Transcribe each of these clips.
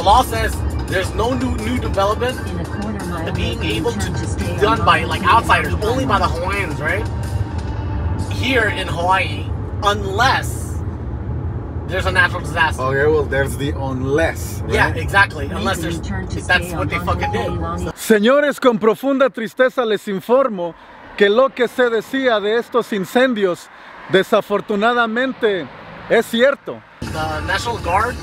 the law says there's no new new development being able to be done by like outsiders, only by the Hawaiians, right? Here in Hawaii, unless there's a natural disaster. Okay, well, there's the unless. Right? Yeah, exactly. Unless there's that's what they fucking did. Señores, con profunda tristeza les informo que lo que se decía de estos incendios desafortunadamente es cierto. The National Guard,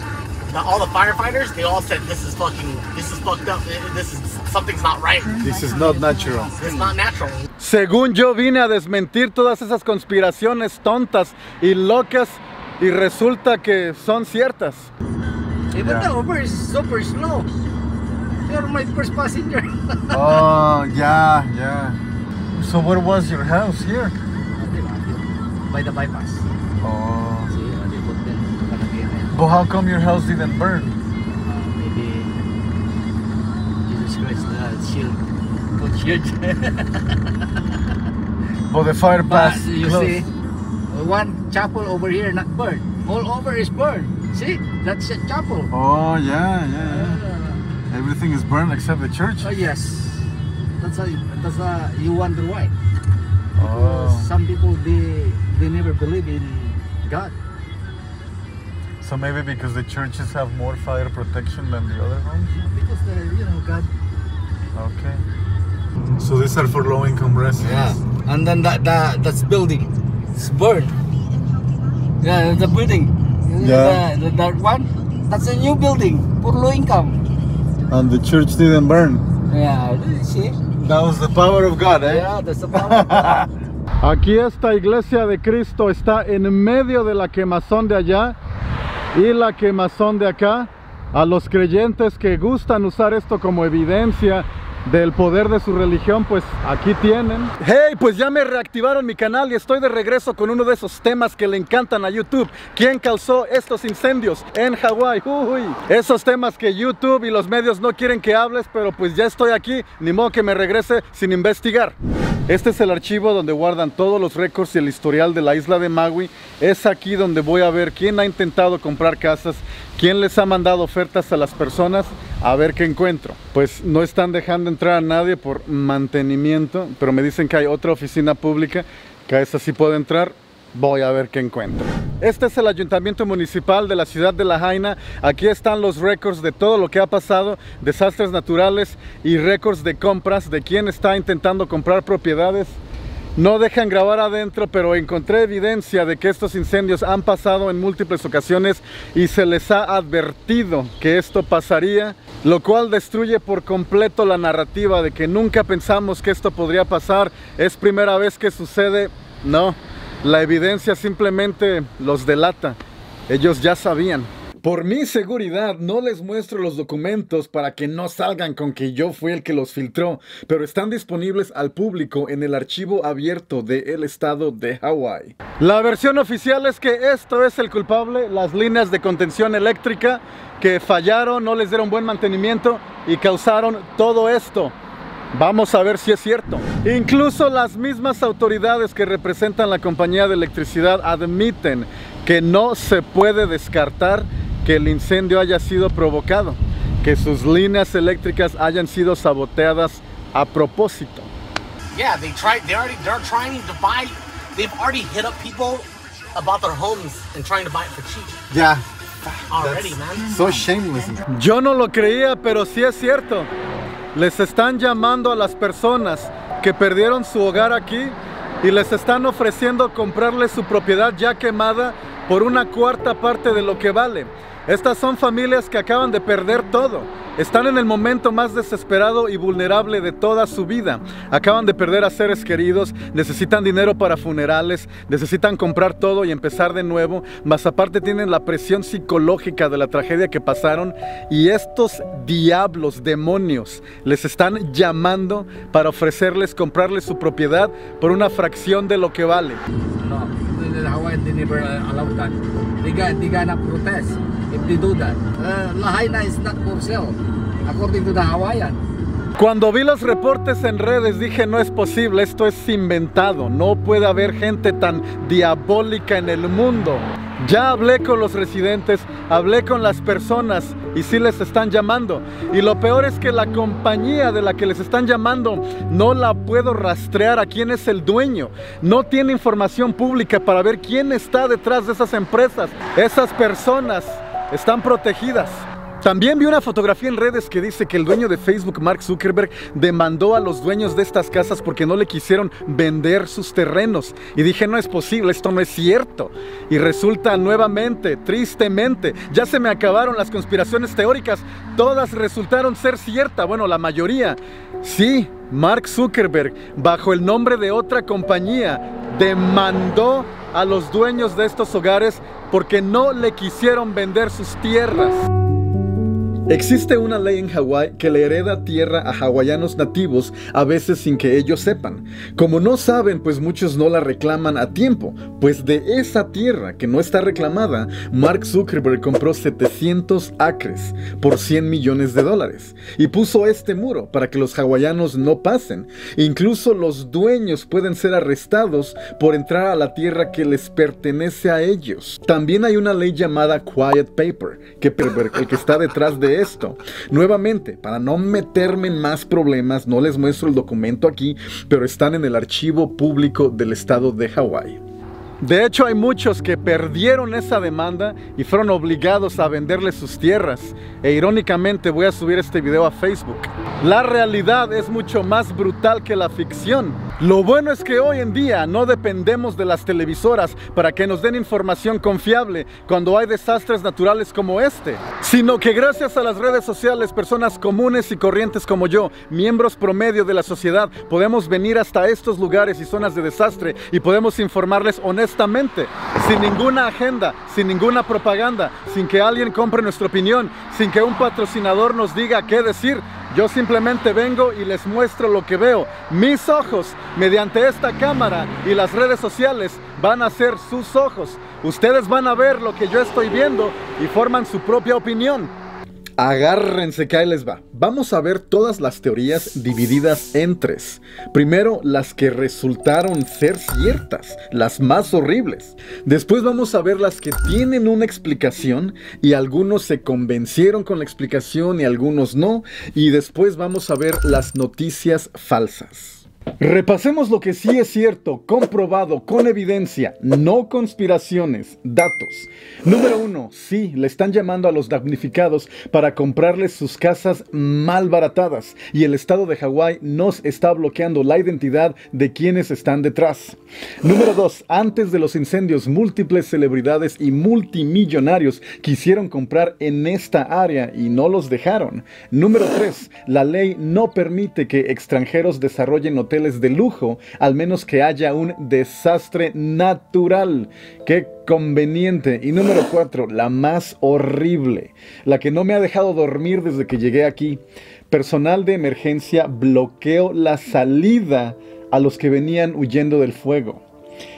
the, all the firefighters, they all said this is fucking, this is fucked up. This is something's not right. This is not natural. It's not natural. Según yo vine a desmentir todas esas conspiraciones tontas y locas y resulta que son ciertas. Even Yeah. the Uber is super slow. You're my first passenger. Oh, yeah, yeah. So where was your house here? By the bypass. Oh. But how come your house didn't burn? Uh, maybe Jesus Christ, the shield. Put shield. But the fire but passed you close. see, one chapel over here not burned. All over is burned. See, that's a chapel. Oh, yeah, yeah, yeah. Uh, Everything is burned except the church. oh yes. That's a, that's a, you wonder why. Oh. Some people they they never believe in God. So maybe because the churches have more fire protection than the other homes? Because the, you know God Okay. So these are for low-income residents. Yeah, and then that that that's building, it's burned. Yeah, the building. Yeah. The, the, that one, that's a new building for low income. And the church didn't burn. Yeah, you see. That was the power of God, eh? Yeah, that's the power. of God. Aquí esta iglesia de Cristo está en medio de la quemazón de allá y la quemazón de acá. A los creyentes que gustan usar esto como evidencia del poder de su religión, pues aquí tienen. Hey, pues ya me reactivaron mi canal y estoy de regreso con uno de esos temas que le encantan a YouTube. ¿Quién causó estos incendios en Hawái? Uy, esos temas que YouTube y los medios no quieren que hables, pero pues ya estoy aquí, ni modo que me regrese sin investigar. Este es el archivo donde guardan todos los récords y el historial de la isla de Maui. Es aquí donde voy a ver quién ha intentado comprar casas, quién les ha mandado ofertas a las personas, a ver qué encuentro. Pues no están dejando entrar a nadie por mantenimiento, pero me dicen que hay otra oficina pública que a esa sí puedo entrar. Voy a ver qué encuentro. Este es el ayuntamiento municipal de la ciudad de La Jaina. Aquí están los récords de todo lo que ha pasado, desastres naturales y récords de compras de quién está intentando comprar propiedades. No dejan grabar adentro, pero encontré evidencia de que estos incendios han pasado en múltiples ocasiones y se les ha advertido que esto pasaría, lo cual destruye por completo la narrativa de que nunca pensamos que esto podría pasar. Es primera vez que sucede. No, la evidencia simplemente los delata. Ellos ya sabían. Por mi seguridad no les muestro los documentos para que no salgan con que yo fui el que los filtró, pero están disponibles al público en el archivo abierto del estado de Hawái. La versión oficial es que esto es el culpable, las líneas de contención eléctrica que fallaron, no les dieron buen mantenimiento y causaron todo esto. Vamos a ver si es cierto. Incluso las mismas autoridades que representan la compañía de electricidad admiten que no se puede descartar que el incendio haya sido provocado, que sus líneas eléctricas hayan sido saboteadas a propósito. Yeah, they tried. They already. They're trying to buy. They've already hit up people about their homes and trying to buy it for cheap Yeah. already, man. So shameless. Yo no lo creía, pero sí es cierto. Les están llamando a las personas que perdieron su hogar aquí y les están ofreciendo comprarles su propiedad ya quemada por una cuarta parte de lo que vale. Estas son familias que acaban de perder todo. Están en el momento más desesperado y vulnerable de toda su vida. Acaban de perder a seres queridos, necesitan dinero para funerales, necesitan comprar todo y empezar de nuevo, más aparte tienen la presión psicológica de la tragedia que pasaron y estos diablos, demonios, les están llamando para ofrecerles comprarles su propiedad por una fracción de lo que vale. no, the Hawaiian they never uh, allow that. They got they gonna protest if they do that. Uh, Lahaina is not for sale, according to the Hawaiian. Cuando vi los reportes en redes dije no es posible, esto es inventado, no puede haber gente tan diabólica en el mundo. Ya hablé con los residentes, hablé con las personas y sí les están llamando. Y lo peor es que la compañía de la que les están llamando no la puedo rastrear a quién es el dueño. No tiene información pública para ver quién está detrás de esas empresas. Esas personas están protegidas. También vi una fotografía en redes que dice que el dueño de Facebook, Mark Zuckerberg, demandó a los dueños de estas casas porque no le quisieron vender sus terrenos. Y dije, no es posible, esto no es cierto. Y resulta nuevamente, tristemente, ya se me acabaron las conspiraciones teóricas. Todas resultaron ser ciertas, bueno, la mayoría. Sí, Mark Zuckerberg, bajo el nombre de otra compañía, demandó a los dueños de estos hogares porque no le quisieron vender sus tierras. Existe una ley en Hawái que le hereda tierra a hawaianos nativos a veces sin que ellos sepan. Como no saben, pues muchos no la reclaman a tiempo, pues de esa tierra que no está reclamada, Mark Zuckerberg compró 700 acres por 100 millones de dólares y puso este muro para que los hawaianos no pasen. Incluso los dueños pueden ser arrestados por entrar a la tierra que les pertenece a ellos. También hay una ley llamada Quiet Paper, que el que está detrás de esto. Nuevamente, para no meterme en más problemas, no les muestro el documento aquí, pero están en el archivo público del estado de Hawái. De hecho, hay muchos que perdieron esa demanda y fueron obligados a venderle sus tierras. E irónicamente voy a subir este video a Facebook. La realidad es mucho más brutal que la ficción. Lo bueno es que hoy en día no dependemos de las televisoras para que nos den información confiable cuando hay desastres naturales como este, sino que gracias a las redes sociales, personas comunes y corrientes como yo, miembros promedio de la sociedad, podemos venir hasta estos lugares y zonas de desastre y podemos informarles honestamente, sin ninguna agenda, sin ninguna propaganda, sin que alguien compre nuestra opinión, sin que un patrocinador nos diga qué decir. Yo simplemente vengo y les muestro lo que veo. Mis ojos, mediante esta cámara y las redes sociales, van a ser sus ojos. Ustedes van a ver lo que yo estoy viendo y forman su propia opinión. Agárrense que ahí les va. Vamos a ver todas las teorías divididas en tres. Primero, las que resultaron ser ciertas, las más horribles. Después vamos a ver las que tienen una explicación y algunos se convencieron con la explicación y algunos no. Y después vamos a ver las noticias falsas. Repasemos lo que sí es cierto, comprobado, con evidencia, no conspiraciones, datos. Número uno, sí, le están llamando a los damnificados para comprarles sus casas mal baratadas y el estado de Hawái nos está bloqueando la identidad de quienes están detrás. Número dos, antes de los incendios, múltiples celebridades y multimillonarios quisieron comprar en esta área y no los dejaron. Número tres, la ley no permite que extranjeros desarrollen hoteles de lujo, al menos que haya un desastre natural. Qué conveniente. Y número cuatro, la más horrible, la que no me ha dejado dormir desde que llegué aquí. Personal de emergencia bloqueó la salida a los que venían huyendo del fuego.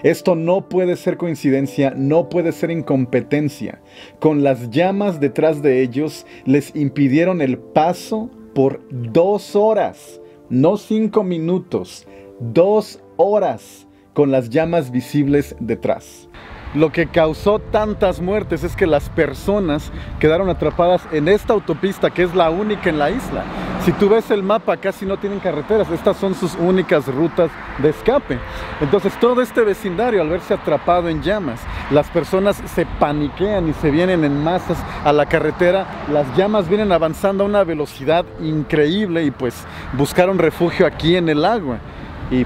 Esto no puede ser coincidencia, no puede ser incompetencia. Con las llamas detrás de ellos les impidieron el paso por dos horas no cinco minutos, dos horas con las llamas visibles detrás. Lo que causó tantas muertes es que las personas quedaron atrapadas en esta autopista que es la única en la isla. Si tú ves el mapa, casi no tienen carreteras, estas son sus únicas rutas de escape. Entonces todo este vecindario al verse atrapado en llamas, las personas se paniquean y se vienen en masas a la carretera, las llamas vienen avanzando a una velocidad increíble y pues buscaron refugio aquí en el agua. Y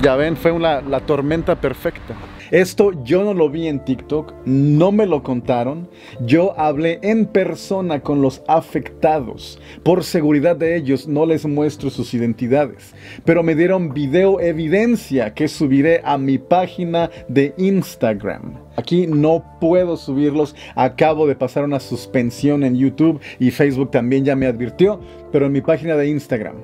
ya ven, fue una, la tormenta perfecta. Esto yo no lo vi en TikTok, no me lo contaron. Yo hablé en persona con los afectados. Por seguridad de ellos no les muestro sus identidades, pero me dieron video evidencia que subiré a mi página de Instagram. Aquí no puedo subirlos, acabo de pasar una suspensión en YouTube y Facebook también ya me advirtió, pero en mi página de Instagram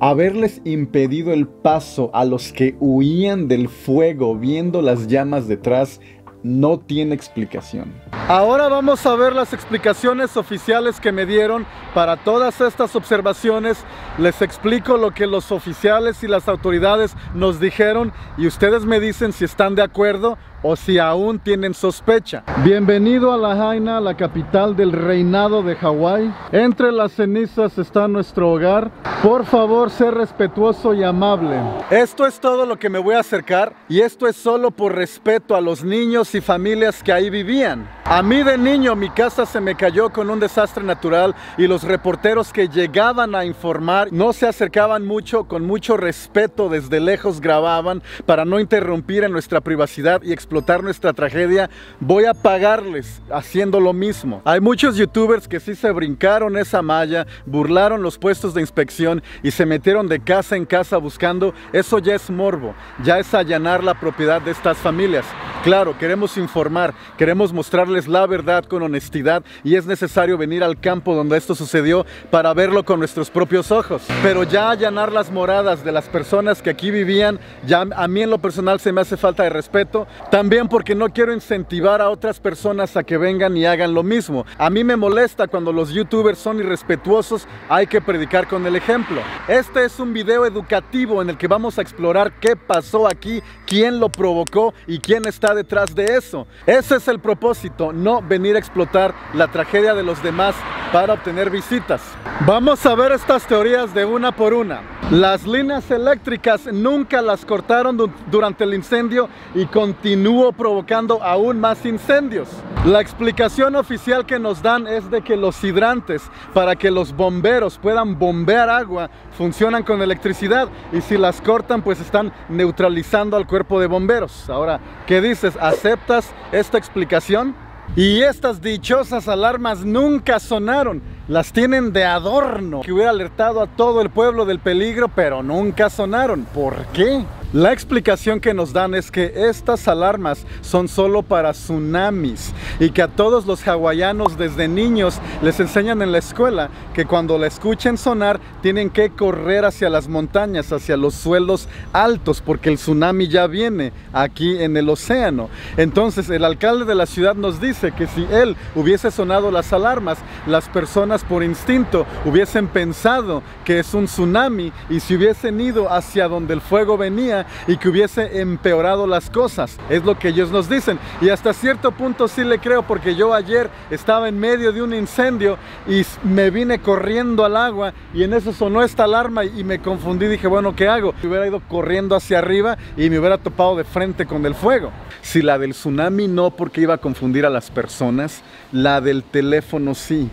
haberles impedido el paso a los que huían del fuego viendo las llamas detrás no tiene explicación. Ahora vamos a ver las explicaciones oficiales que me dieron para todas estas observaciones. Les explico lo que los oficiales y las autoridades nos dijeron y ustedes me dicen si están de acuerdo o si aún tienen sospecha. Bienvenido a Lahaina, la capital del reinado de Hawái. Entre las cenizas está nuestro hogar. Por favor, sé respetuoso y amable. Esto es todo lo que me voy a acercar y esto es solo por respeto a los niños y familias que ahí vivían. A mí de niño mi casa se me cayó con un desastre natural y los reporteros que llegaban a informar no se acercaban mucho, con mucho respeto desde lejos grababan para no interrumpir en nuestra privacidad y explotar nuestra tragedia. Voy a pagarles haciendo lo mismo. Hay muchos youtubers que sí se brincaron esa malla, burlaron los puestos de inspección y se metieron de casa en casa buscando. Eso ya es morbo, ya es allanar la propiedad de estas familias. Claro, queremos informar, queremos mostrarles la verdad con honestidad y es necesario venir al campo donde esto sucedió para verlo con nuestros propios ojos. Pero ya allanar las moradas de las personas que aquí vivían, ya a mí en lo personal se me hace falta de respeto, también porque no quiero incentivar a otras personas a que vengan y hagan lo mismo. A mí me molesta cuando los youtubers son irrespetuosos, hay que predicar con el ejemplo. Este es un video educativo en el que vamos a explorar qué pasó aquí, quién lo provocó y quién está detrás de eso. Ese es el propósito, no venir a explotar la tragedia de los demás para obtener visitas. Vamos a ver estas teorías de una por una. Las líneas eléctricas nunca las cortaron durante el incendio y continuó provocando aún más incendios. La explicación oficial que nos dan es de que los hidrantes, para que los bomberos puedan bombear agua, funcionan con electricidad y si las cortan pues están neutralizando al cuerpo de bomberos. Ahora, ¿qué dices? ¿Aceptas esta explicación? Y estas dichosas alarmas nunca sonaron. Las tienen de adorno. Que hubiera alertado a todo el pueblo del peligro, pero nunca sonaron. ¿Por qué? La explicación que nos dan es que estas alarmas son solo para tsunamis y que a todos los hawaianos desde niños les enseñan en la escuela que cuando la escuchen sonar tienen que correr hacia las montañas, hacia los suelos altos porque el tsunami ya viene aquí en el océano. Entonces el alcalde de la ciudad nos dice que si él hubiese sonado las alarmas, las personas por instinto hubiesen pensado que es un tsunami y si hubiesen ido hacia donde el fuego venía, y que hubiese empeorado las cosas. Es lo que ellos nos dicen. Y hasta cierto punto sí le creo porque yo ayer estaba en medio de un incendio y me vine corriendo al agua y en eso sonó esta alarma y me confundí. Dije, bueno, ¿qué hago? Me hubiera ido corriendo hacia arriba y me hubiera topado de frente con el fuego. Si la del tsunami no porque iba a confundir a las personas, la del teléfono sí.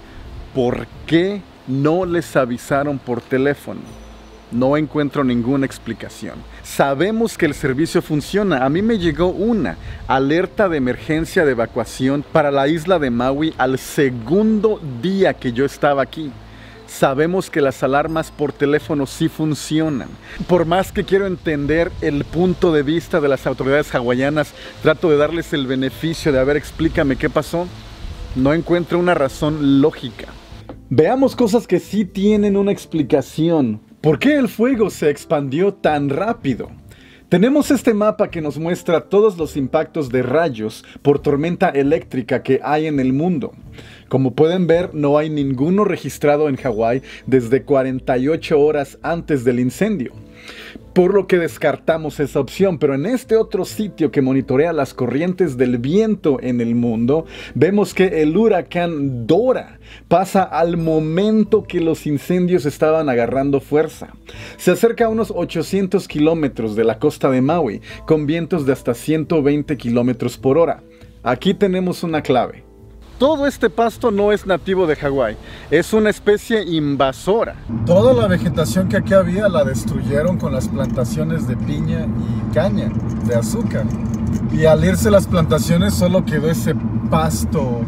¿Por qué no les avisaron por teléfono? No encuentro ninguna explicación. Sabemos que el servicio funciona. A mí me llegó una alerta de emergencia de evacuación para la isla de Maui al segundo día que yo estaba aquí. Sabemos que las alarmas por teléfono sí funcionan. Por más que quiero entender el punto de vista de las autoridades hawaianas, trato de darles el beneficio de, a ver, explícame qué pasó. No encuentro una razón lógica. Veamos cosas que sí tienen una explicación. ¿Por qué el fuego se expandió tan rápido? Tenemos este mapa que nos muestra todos los impactos de rayos por tormenta eléctrica que hay en el mundo. Como pueden ver, no hay ninguno registrado en Hawái desde 48 horas antes del incendio por lo que descartamos esa opción. Pero en este otro sitio que monitorea las corrientes del viento en el mundo, vemos que el huracán Dora pasa al momento que los incendios estaban agarrando fuerza. Se acerca a unos 800 kilómetros de la costa de Maui, con vientos de hasta 120 kilómetros por hora. Aquí tenemos una clave. Todo este pasto no es nativo de Hawái, es una especie invasora. Toda la vegetación que aquí había la destruyeron con las plantaciones de piña y caña de azúcar. Y al irse las plantaciones solo quedó ese pasto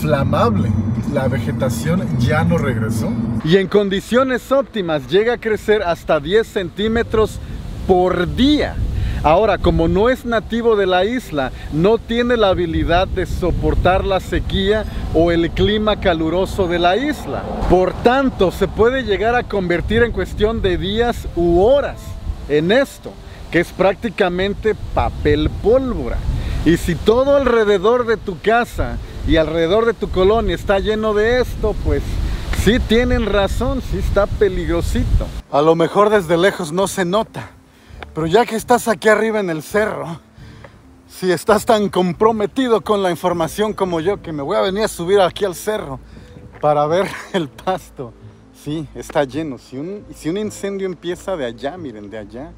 flamable. La vegetación ya no regresó. Y en condiciones óptimas llega a crecer hasta 10 centímetros por día. Ahora, como no es nativo de la isla, no tiene la habilidad de soportar la sequía o el clima caluroso de la isla. Por tanto, se puede llegar a convertir en cuestión de días u horas en esto, que es prácticamente papel pólvora. Y si todo alrededor de tu casa y alrededor de tu colonia está lleno de esto, pues sí tienen razón, sí está peligrosito. A lo mejor desde lejos no se nota pero ya que estás aquí arriba en el cerro, Si estás tan comprometido con la información como yo, que me voy a venir a subir aquí al cerro para ver el pasto. Sí, está lleno. Si un, si un incendio empieza de allá, miren, de allá,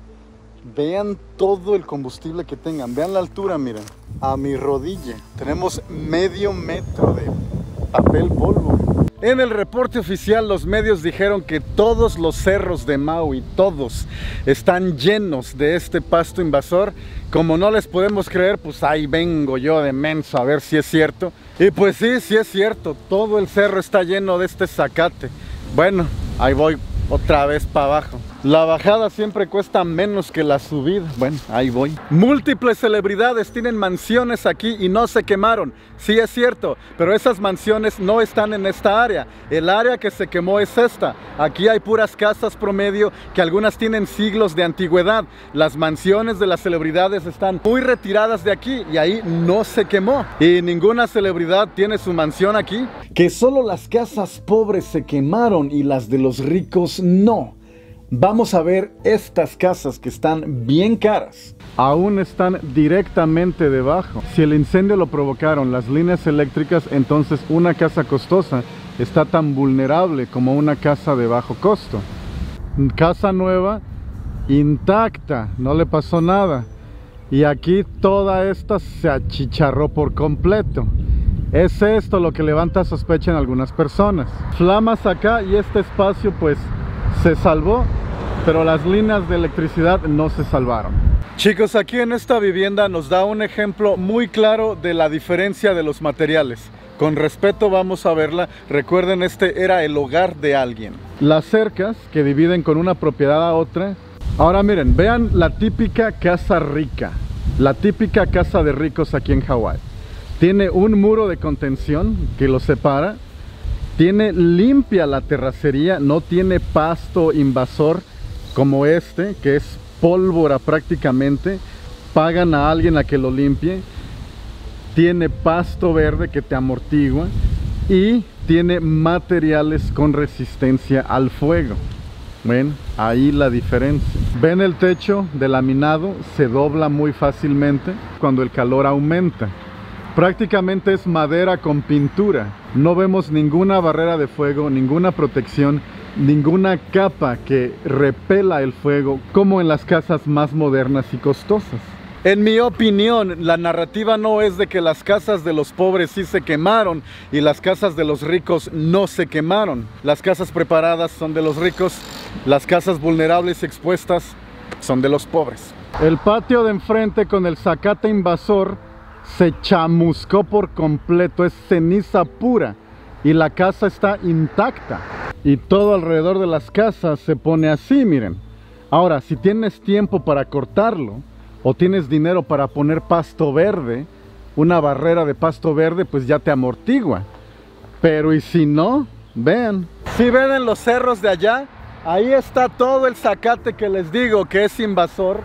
vean todo el combustible que tengan. Vean la altura, miren, a mi rodilla. Tenemos medio metro de papel polvo. En el reporte oficial los medios dijeron que todos los cerros de Maui, todos, están llenos de este pasto invasor. Como no les podemos creer, pues ahí vengo yo de menso a ver si es cierto. Y pues sí, sí es cierto, todo el cerro está lleno de este zacate. Bueno, ahí voy otra vez para abajo. La bajada siempre cuesta menos que la subida. Bueno, ahí voy. Múltiples celebridades tienen mansiones aquí y no se quemaron. Sí es cierto, pero esas mansiones no están en esta área. El área que se quemó es esta. Aquí hay puras casas promedio que algunas tienen siglos de antigüedad. Las mansiones de las celebridades están muy retiradas de aquí y ahí no se quemó. Y ninguna celebridad tiene su mansión aquí. Que solo las casas pobres se quemaron y las de los ricos no. Vamos a ver estas casas que están bien caras. Aún están directamente debajo. Si el incendio lo provocaron las líneas eléctricas, entonces una casa costosa está tan vulnerable como una casa de bajo costo. Casa nueva, intacta, no le pasó nada. Y aquí toda esta se achicharró por completo. Es esto lo que levanta sospecha en algunas personas. Flamas acá y este espacio pues se salvó, pero las líneas de electricidad no se salvaron. Chicos, aquí en esta vivienda nos da un ejemplo muy claro de la diferencia de los materiales. Con respeto vamos a verla. Recuerden, este era el hogar de alguien. Las cercas que dividen con una propiedad a otra. Ahora miren, vean la típica casa rica. La típica casa de ricos aquí en Hawái. Tiene un muro de contención que lo separa. Tiene limpia la terracería, no tiene pasto invasor como este, que es pólvora prácticamente. Pagan a alguien a que lo limpie. Tiene pasto verde que te amortigua. Y tiene materiales con resistencia al fuego. Ven, ahí la diferencia. Ven el techo de laminado, se dobla muy fácilmente cuando el calor aumenta. Prácticamente es madera con pintura. No vemos ninguna barrera de fuego, ninguna protección, ninguna capa que repela el fuego como en las casas más modernas y costosas. En mi opinión, la narrativa no es de que las casas de los pobres sí se quemaron y las casas de los ricos no se quemaron. Las casas preparadas son de los ricos, las casas vulnerables y expuestas son de los pobres. El patio de enfrente con el zacate invasor se chamuscó por completo, es ceniza pura y la casa está intacta. Y todo alrededor de las casas se pone así, miren. Ahora, si tienes tiempo para cortarlo o tienes dinero para poner pasto verde, una barrera de pasto verde, pues ya te amortigua. Pero y si no, vean. Si ven en los cerros de allá, ahí está todo el zacate que les digo que es invasor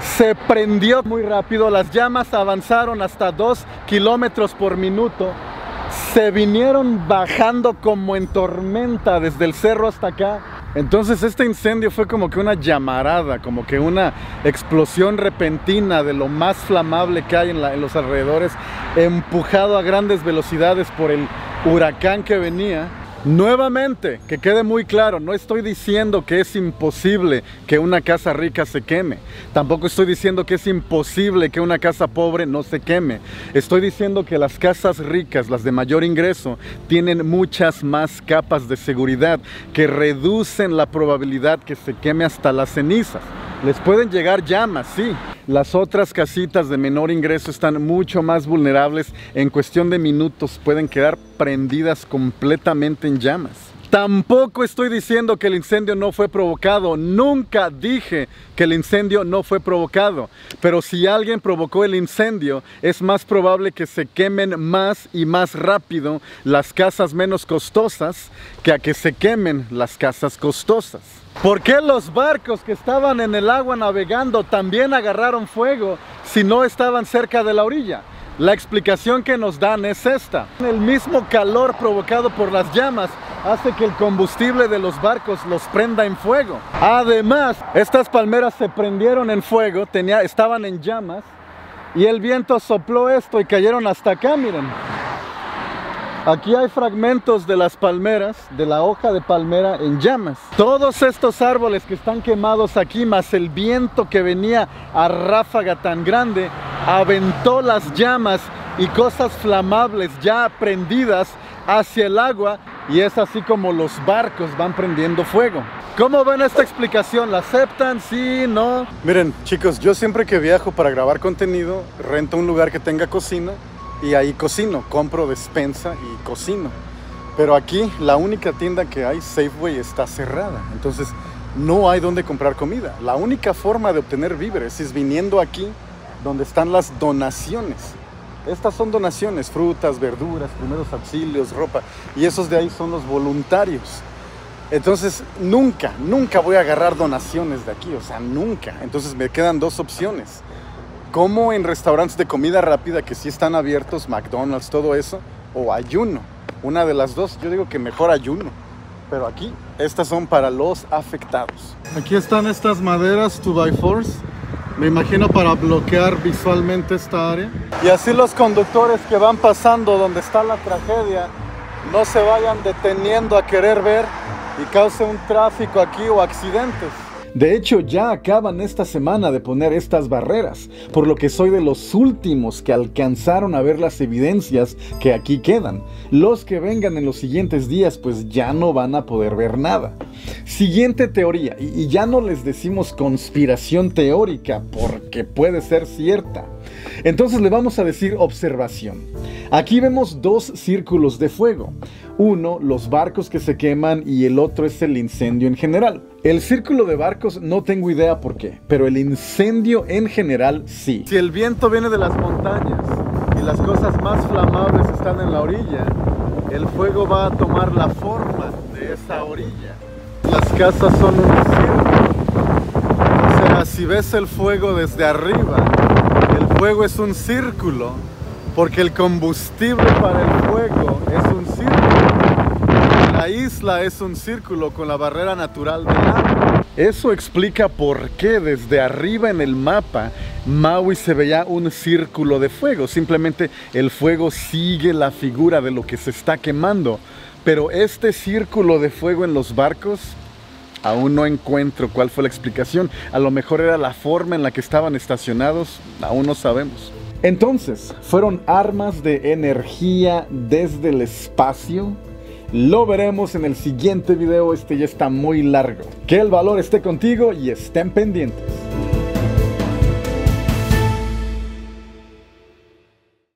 se prendió muy rápido, las llamas avanzaron hasta 2 kilómetros por minuto, se vinieron bajando como en tormenta desde el cerro hasta acá. Entonces este incendio fue como que una llamarada, como que una explosión repentina de lo más flamable que hay en, en los alrededores, empujado a grandes velocidades por el huracán que venía. Nuevamente, que quede muy claro, no estoy diciendo que es imposible que una casa rica se queme. Tampoco estoy diciendo que es imposible que una casa pobre no se queme. Estoy diciendo que las casas ricas, las de mayor ingreso, tienen muchas más capas de seguridad que reducen la probabilidad que se queme hasta las cenizas. Les pueden llegar llamas, sí. Las otras casitas de menor ingreso están mucho más vulnerables. En cuestión de minutos pueden quedar prendidas completamente llamas. Tampoco estoy diciendo que el incendio no fue provocado. Nunca dije que el incendio no fue provocado. Pero si alguien provocó el incendio, es más probable que se quemen más y más rápido las casas menos costosas que a que se quemen las casas costosas. ¿Por qué los barcos que estaban en el agua navegando también agarraron fuego si no estaban cerca de la orilla? La explicación que nos dan es esta. El mismo calor provocado por las llamas hace que el combustible de los barcos los prenda en fuego. Además, estas palmeras se prendieron en fuego, estaban en llamas y el viento sopló esto y cayeron hasta acá, miren. Aquí hay fragmentos de las palmeras, de la hoja de palmera en llamas. Todos estos árboles que están quemados aquí, más el viento que venía a ráfaga tan grande, aventó las llamas y cosas flamables ya prendidas hacia el agua y es así como los barcos van prendiendo fuego. ¿Cómo ven esta explicación? ¿La aceptan? ¿Sí? ¿No? Miren, chicos, yo siempre que viajo para grabar contenido, rento un lugar que tenga cocina y ahí cocino, compro despensa y cocino. Pero aquí la única tienda que hay, Safeway, está cerrada. Entonces no hay donde comprar comida. La única forma de obtener víveres es viniendo aquí donde están las donaciones. Estas son donaciones, frutas, verduras, primeros auxilios, ropa. Y esos de ahí son los voluntarios. Entonces, nunca, nunca voy a agarrar donaciones de aquí, o sea, nunca. Entonces me quedan dos opciones. Como en restaurantes de comida rápida que sí están abiertos, McDonald's, todo eso, o ayuno. Una de las dos, yo digo que mejor ayuno. Pero aquí, estas son para los afectados. Aquí están estas maderas 2x4s. Me imagino para bloquear visualmente esta área. Y así los conductores que van pasando donde está la tragedia no se vayan deteniendo a querer ver y cause un tráfico aquí o accidentes. De hecho, ya acaban esta semana de poner estas barreras, por lo que soy de los últimos que alcanzaron a ver las evidencias que aquí quedan. Los que vengan en los siguientes días pues ya no van a poder ver nada. Siguiente teoría, y ya no les decimos conspiración teórica porque puede ser cierta. Entonces le vamos a decir observación. Aquí vemos dos círculos de fuego. Uno, los barcos que se queman y el otro es el incendio en general. El círculo de barcos no tengo idea por qué, pero el incendio en general sí. Si el viento viene de las montañas y las cosas más flamables están en la orilla, el fuego va a tomar la forma de esa orilla. Las casas son un círculo. O sea, si ves el fuego desde arriba, el fuego es un círculo porque el combustible para el fuego es un círculo. La es un círculo con la barrera natural del agua. Eso explica por qué desde arriba en el mapa Maui se veía un círculo de fuego. Simplemente el fuego sigue la figura de lo que se está quemando. Pero este círculo de fuego en los barcos Aún no encuentro cuál fue la explicación. A lo mejor era la forma en la que estaban estacionados. Aún no sabemos. Entonces, ¿fueron armas de energía desde el espacio? Lo veremos en el siguiente video, este ya está muy largo. Que el valor esté contigo y estén pendientes.